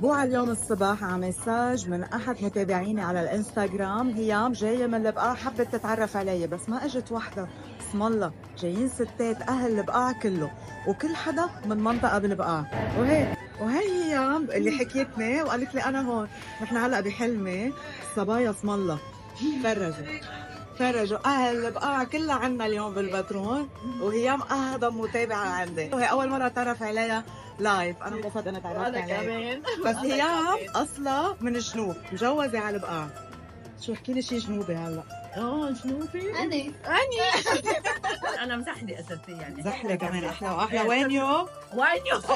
بوعى اليوم الصبح على مساج من أحد متابعيني على الإنستغرام. هيام جاية من البقاع حبت تتعرف علي بس ما إجت وحده اسم الله جايين ستات أهل البقاع كله وكل حدا من منطقة بالبقاع وهيك وهي هيام اللي حكيتني وقالت لي أنا هون. نحن هلأ بحلمي. صبايا اسم الله. تفرجوا تفرجوا. أهل البقاع كلها عنا اليوم بالبترون وهيام اهضم متابعة عندي. وهي أول مرة اتعرف عليها لايف أنا انبسطت اني تعرفت أنا عليها كمان. بس هيام أصلا من الجنوب مجوزة على البقاع شو احكي لي شي جنوبي هلأ؟ آه شنو في؟ أنا أني. أنا مزحلي اساسيا يعني. زحله كمان أحلى وأحلى. وين يو؟ وين يو؟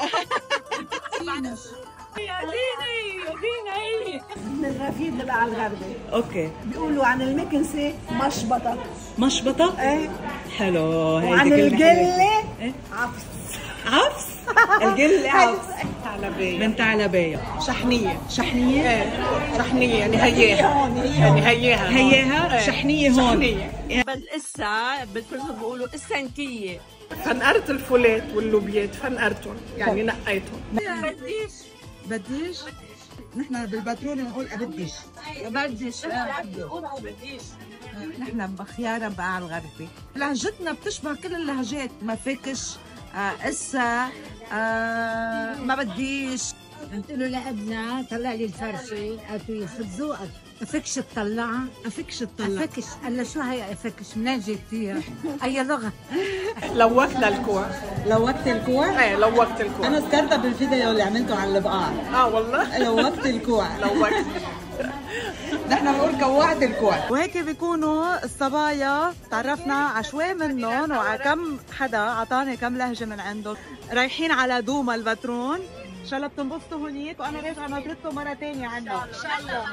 يا ديني يا ديني. من الرفيد تبع الغربي. أوكي. بيقولوا عن المكنسة مشبطة. مشبطة؟ إيه. حلو. وعن هيدي حلوة. القلة إيه؟ عفص عفس؟ القلة عفس. من ثعلبية شحنية. شحنية؟ إيه. شحنية. يعني هياها يعني هياها هياها إيه. شحنية هون. شحنية. بل إسا بالفرنسا بيقولوا اسنكيه فنقرت الفولات واللوبيات فنقرتهم. يعني نقيتهم. بديش بديش؟ نحن بالبترول بنقول أبديش. بديش نحن بخيارة بقى على الغربي. لهجتنا بتشبه كل اللهجات. ما فيكش آه إسا آه ما بديش. قلت له لابنا طلع لي الفرشة. قالت لي خذ ذوقك افكش تطلعها أفكش تطلع. افكش قال شو هي؟ افكش منين جبتيها؟ اي لغة. لوكنا الكوع. لوقت الكوع؟ إيه لوكت الكوع. أنا ذكرتها بالفيديو اللي عملته على البقاع آه والله؟ لوقت الكوع. لوكت نحن بنقول كوعت الكوع. وهيك بيكونوا الصبايا. تعرفنا على شوي منهم وعلى كم حدا عطاني كم لهجة من عندهم. رايحين على دوما البترون إن شاء الله بتنبسطوا هنيك وأنا راجعة نظرتكم مرة ثانية عنا إن شاء الله.